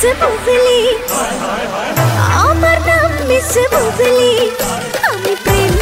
se movili, amar nam mi se movili, ami prim.